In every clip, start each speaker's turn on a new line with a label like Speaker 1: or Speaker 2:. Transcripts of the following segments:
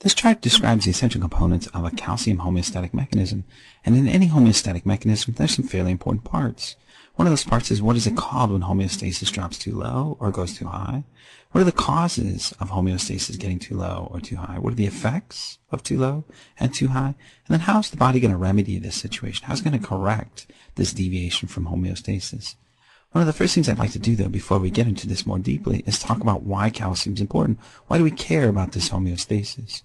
Speaker 1: This chart describes the essential components of a calcium homeostatic mechanism, and in any homeostatic mechanism, there's some fairly important parts. One of those parts is what is it called when homeostasis drops too low or goes too high? What are the causes of homeostasis getting too low or too high? What are the effects of too low and too high? And then how's the body going to remedy this situation? How's it going to correct this deviation from homeostasis? One of the first things I'd like to do, though, before we get into this more deeply, is talk about why calcium is important. Why do we care about this homeostasis?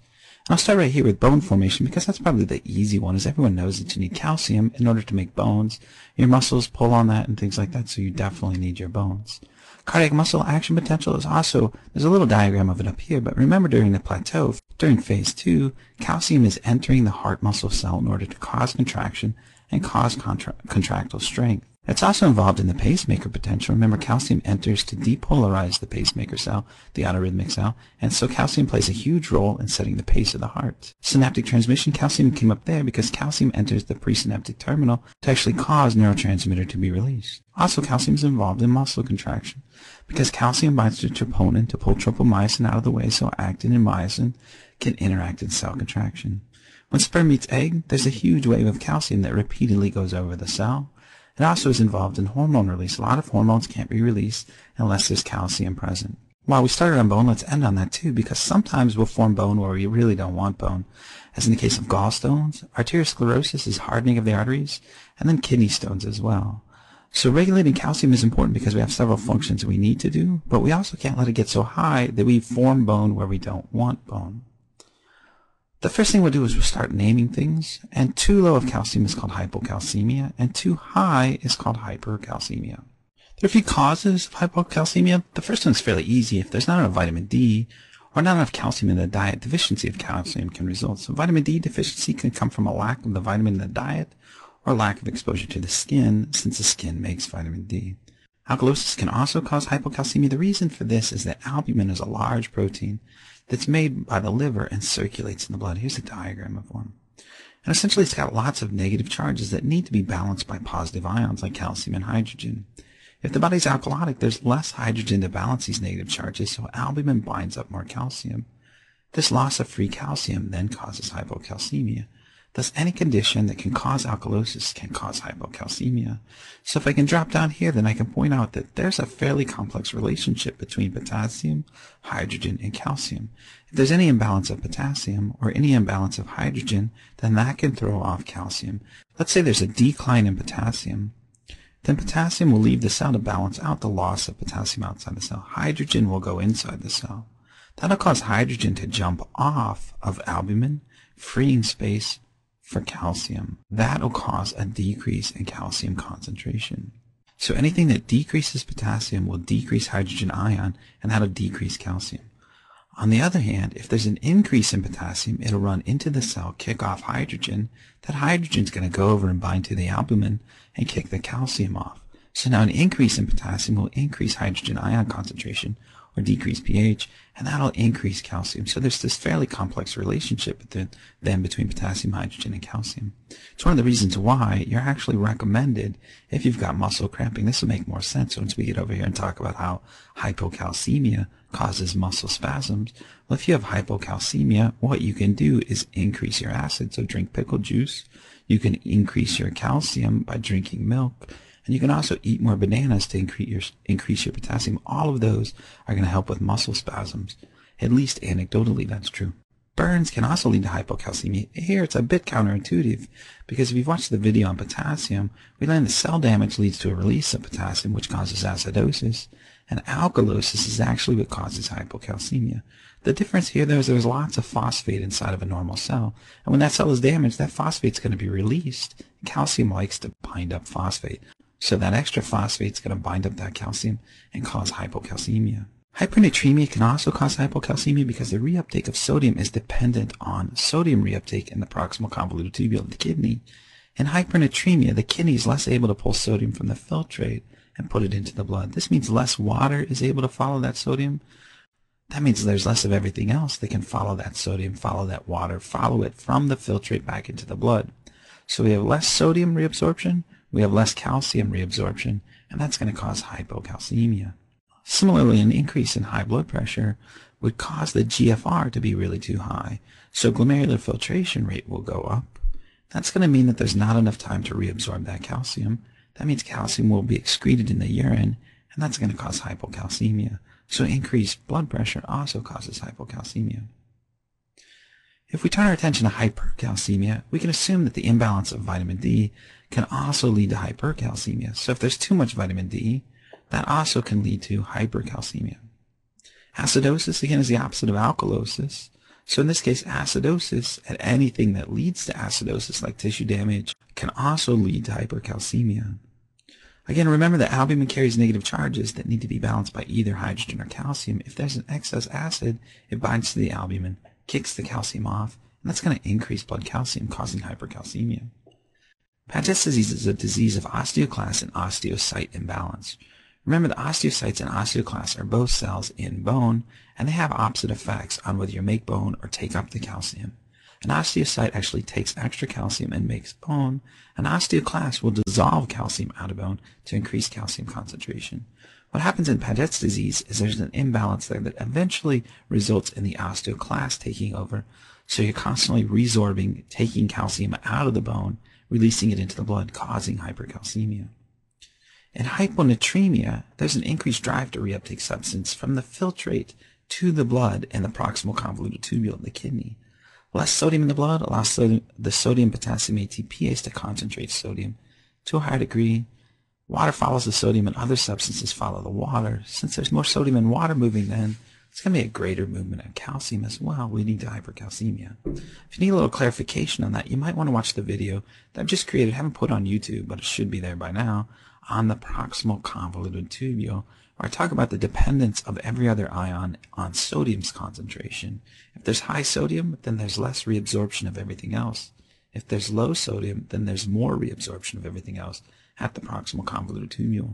Speaker 1: I'll start right here with bone formation because that's probably the easy one, as everyone knows that you need calcium in order to make bones. Your muscles pull on that and things like that, so you definitely need your bones. Cardiac muscle action potential is also, there's a little diagram of it up here, but remember during the plateau, during phase two, calcium is entering the heart muscle cell in order to cause contraction and cause contra contractile strength. It's also involved in the pacemaker potential. Remember, calcium enters to depolarize the pacemaker cell, the autorhythmic cell, and so calcium plays a huge role in setting the pace of the heart. Synaptic transmission, calcium came up there because calcium enters the presynaptic terminal to actually cause neurotransmitter to be released. Also, calcium is involved in muscle contraction because calcium binds to troponin to pull tropomyosin out of the way so actin and myosin can interact in cell contraction. When sperm meets egg, there's a huge wave of calcium that repeatedly goes over the cell. It also is involved in hormone release. A lot of hormones can't be released unless there's calcium present. While we started on bone, let's end on that too, because sometimes we'll form bone where we really don't want bone. As in the case of gallstones, arteriosclerosis is hardening of the arteries, and then kidney stones as well. So regulating calcium is important because we have several functions we need to do, but we also can't let it get so high that we form bone where we don't want bone. The first thing we'll do is we'll start naming things, and too low of calcium is called hypocalcemia, and too high is called hypercalcemia. There are a few causes of hypocalcemia. The first one's fairly easy. If there's not enough vitamin D, or not enough calcium in the diet, deficiency of calcium can result. So vitamin D deficiency can come from a lack of the vitamin in the diet, or lack of exposure to the skin, since the skin makes vitamin D. Alkalosis can also cause hypocalcemia. The reason for this is that albumin is a large protein that's made by the liver and circulates in the blood. Here's a diagram of one. And essentially it's got lots of negative charges that need to be balanced by positive ions like calcium and hydrogen. If the body's alkalotic, there's less hydrogen to balance these negative charges, so albumin binds up more calcium. This loss of free calcium then causes hypocalcemia. Thus, any condition that can cause alkalosis can cause hypocalcemia. So if I can drop down here, then I can point out that there's a fairly complex relationship between potassium, hydrogen, and calcium. If there's any imbalance of potassium or any imbalance of hydrogen, then that can throw off calcium. Let's say there's a decline in potassium. Then potassium will leave the cell to balance out the loss of potassium outside the cell. Hydrogen will go inside the cell. That'll cause hydrogen to jump off of albumin, freeing space for calcium. That'll cause a decrease in calcium concentration. So anything that decreases potassium will decrease hydrogen ion, and that'll decrease calcium. On the other hand, if there's an increase in potassium, it'll run into the cell, kick off hydrogen. That hydrogen's going to go over and bind to the albumin and kick the calcium off. So now an increase in potassium will increase hydrogen ion concentration, or decrease pH, and that'll increase calcium. So there's this fairly complex relationship then between potassium, hydrogen, and calcium. It's one of the reasons why you're actually recommended if you've got muscle cramping. This will make more sense once we get over here and talk about how hypocalcemia causes muscle spasms. Well, if you have hypocalcemia, what you can do is increase your acid. So drink pickle juice. You can increase your calcium by drinking milk. And you can also eat more bananas to increase your, increase your potassium. All of those are going to help with muscle spasms. At least anecdotally, that's true. Burns can also lead to hypocalcemia. Here, it's a bit counterintuitive because if you've watched the video on potassium, we learned that cell damage leads to a release of potassium, which causes acidosis, and alkalosis is actually what causes hypocalcemia. The difference here, though, is there's lots of phosphate inside of a normal cell, and when that cell is damaged, that phosphate's going to be released. Calcium likes to bind up phosphate. So that extra phosphate is going to bind up that calcium and cause hypocalcemia. Hypernatremia can also cause hypocalcemia because the reuptake of sodium is dependent on sodium reuptake in the proximal convoluted tubule of the kidney. In hypernatremia, the kidney is less able to pull sodium from the filtrate and put it into the blood. This means less water is able to follow that sodium. That means there's less of everything else that can follow that sodium, follow that water, follow it from the filtrate back into the blood. So we have less sodium reabsorption, we have less calcium reabsorption, and that's going to cause hypocalcemia. Similarly, an increase in high blood pressure would cause the GFR to be really too high, so glomerular filtration rate will go up. That's going to mean that there's not enough time to reabsorb that calcium. That means calcium will be excreted in the urine, and that's going to cause hypocalcemia. So increased blood pressure also causes hypocalcemia. If we turn our attention to hypercalcemia, we can assume that the imbalance of vitamin D can also lead to hypercalcemia. So if there's too much vitamin D, that also can lead to hypercalcemia. Acidosis, again, is the opposite of alkalosis. So in this case, acidosis and anything that leads to acidosis, like tissue damage, can also lead to hypercalcemia. Again, remember that albumin carries negative charges that need to be balanced by either hydrogen or calcium. If there's an excess acid, it binds to the albumin, kicks the calcium off, and that's going to increase blood calcium, causing hypercalcemia. Paget's disease is a disease of osteoclast and osteocyte imbalance. Remember, the osteocytes and osteoclasts are both cells in bone, and they have opposite effects on whether you make bone or take up the calcium. An osteocyte actually takes extra calcium and makes bone. An osteoclast will dissolve calcium out of bone to increase calcium concentration. What happens in Paget's disease is there's an imbalance there that eventually results in the osteoclast taking over. So you're constantly resorbing, taking calcium out of the bone, releasing it into the blood, causing hypercalcemia. In hyponatremia, there's an increased drive to reuptake substance from the filtrate to the blood and the proximal convoluted tubule of the kidney. Less sodium in the blood allows the sodium potassium ATPase to concentrate sodium to a higher degree Water follows the sodium and other substances follow the water. Since there's more sodium in water moving then, it's going to be a greater movement of calcium as well, leading to hypercalcemia. If you need a little clarification on that, you might want to watch the video that I've just created, I haven't put on YouTube, but it should be there by now, on the proximal convoluted tubule, where I talk about the dependence of every other ion on sodium's concentration. If there's high sodium, then there's less reabsorption of everything else. If there's low sodium, then there's more reabsorption of everything else at the proximal convoluted tubule.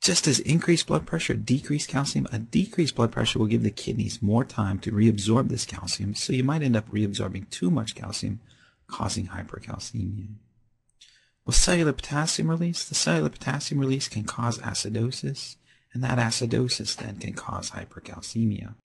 Speaker 1: Just as increased blood pressure decreased calcium, a decreased blood pressure will give the kidneys more time to reabsorb this calcium, so you might end up reabsorbing too much calcium, causing hypercalcemia. With cellular potassium release, the cellular potassium release can cause acidosis, and that acidosis then can cause hypercalcemia.